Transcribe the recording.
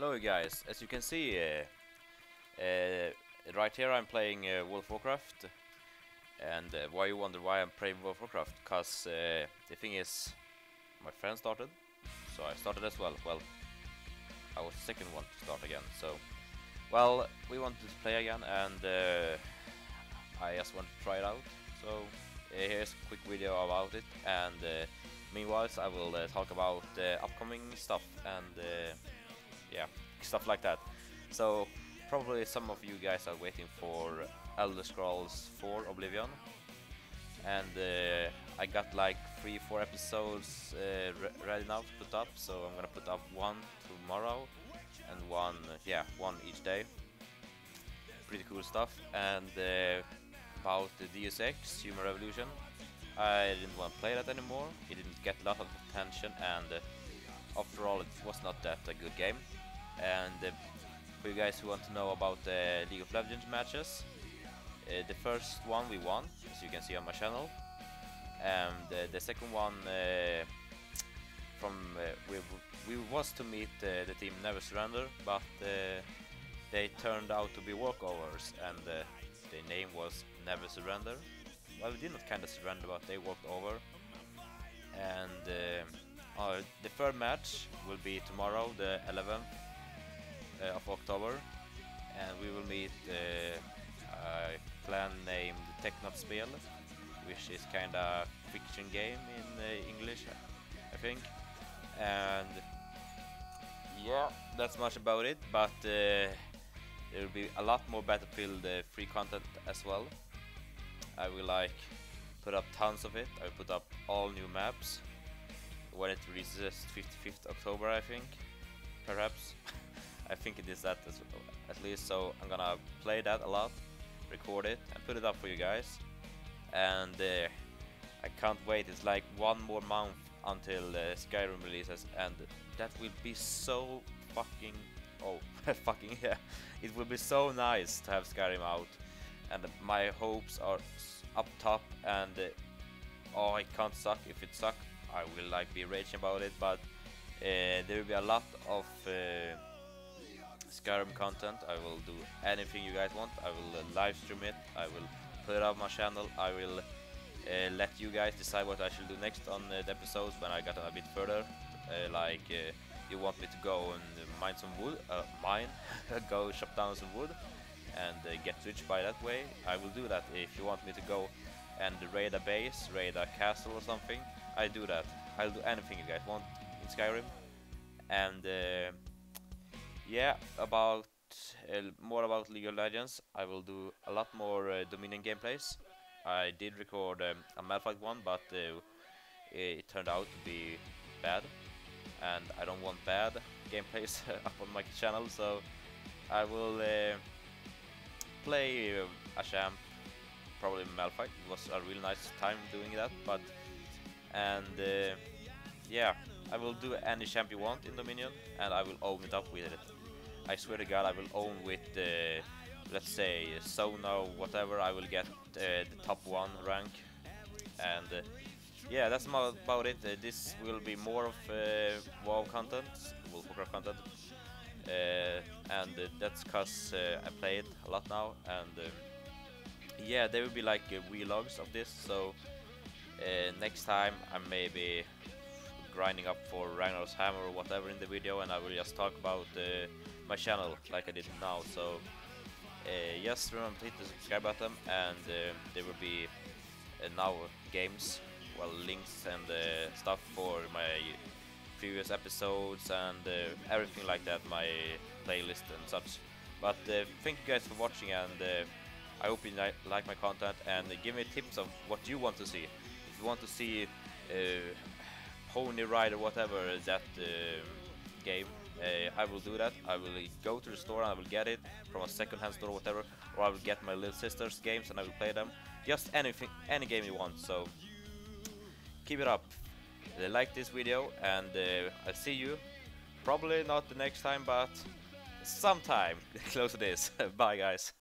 Hello guys, as you can see, uh, uh, right here I'm playing uh, World of Warcraft. And uh, why you wonder why I'm playing World of Warcraft? Cause uh, the thing is my friend started. So I started as well, well I was the second one to start again. So well we wanted to play again and uh, I just wanted to try it out. So here's a quick video about it. And meanwhile I will talk about the upcoming stuff and yeah, stuff like that. So probably some of you guys are waiting for Elder Scrolls 4 Oblivion and uh, I got like three, four episodes uh, re ready now to put up, so I'm gonna put up one tomorrow and one, yeah, one each day. Pretty cool stuff. And uh, about the Deus Ex Human Revolution, I didn't want to play that anymore. It didn't get a lot of attention, and uh, after all, it was not that a good game. And uh, for you guys who want to know about the League of Legends matches, uh, the first one we won, as you can see on my channel, and uh, the second one uh, from uh, we we was to meet uh, the team Never Surrender, but they turned out to be walkovers, and the name was Never Surrender. Well, we did not kind of surrender, but they walked over. And uh, the third match will be tomorrow, the 11th uh, of October, and we will meet uh, a clan named Technotspel, which is kind of fiction game in uh, English, I think. And yeah, that's much about it. But there will be a lot more Battlefield 3 content as well. I will like put up tons of it. I will put up all new maps when it releases 55th October, I think, perhaps. I think it is that at least, so I'm gonna play that a lot, record it, and put it up for you guys. And uh, I can't wait, it's like one more month until uh, Skyrim releases, and that will be so fucking... Oh, fucking yeah. It will be so nice to have Skyrim out, and my hopes are up top, and uh, oh, it can't suck. If it sucks, I will like be raging about it, but uh, there will be a lot of uh, Skyrim content. I will do anything you guys want. I will uh, live stream it. I will put it on my channel. I will uh, let you guys decide what I should do next on uh, the episodes when I get a bit further. Uh, like uh, you want me to go and mine some wood, uh, mine, go chop down some wood and get rich by that way. I will do that. If you want me to go and raid a base, raid a castle or something, I do that. I'll do anything you guys want in Skyrim. And yeah, about uh, more about League of Legends. I will do a lot more uh, Dominion gameplays. I did record um, a Malphite one, but uh, it turned out to be bad, and I don't want bad gameplays up on my channel, so I will uh, play uh, a champ, probably Malphite. It was a really nice time doing that, but and uh, yeah, I will do any champ you want in Dominion, and I will open it up with it. I swear to God, I will own with, uh, let's say, Sona whatever, I will get uh, the top one rank. And uh, yeah, that's about it. Uh, this will be more of uh, WoW content, World of Warcraft content. Uh, and that's cause I play it a lot now. And yeah, there will be like vlogs of this, so next time I may be grinding up for Ragnar's Hammer or whatever in the video and I will just talk about uh, my channel like I did now. So uh, just remember to hit the subscribe button and uh, there will be uh, now games, well links and uh, stuff for my previous episodes and uh, everything like that, my playlist and such. But thank you guys for watching and I hope you li like my content and give me tips of what you want to see. If you want to see Pony Ride or whatever that uh, game, uh, I will do that. I will go to the store and I will get it from a second-hand store or whatever, or I will get my little sister's games and I will play them. Just anything, any game you want. So keep it up. Uh, like this video, and uh, I'll see you. Probably not the next time, but sometime close to this. Bye, guys.